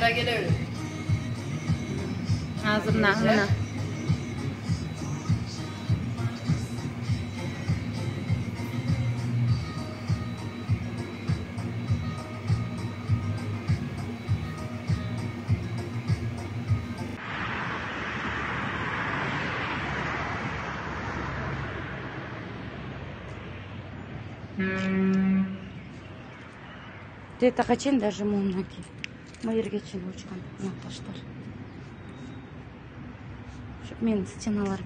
Kayra gelebilir. Hazır mına. Где-то качен даже мумнаки. мейірге чейін очкан мына таштар мен стеналар